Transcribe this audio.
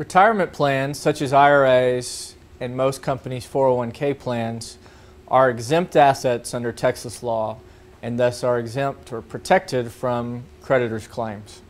Retirement plans, such as IRAs and most companies' 401k plans, are exempt assets under Texas law and thus are exempt or protected from creditors' claims.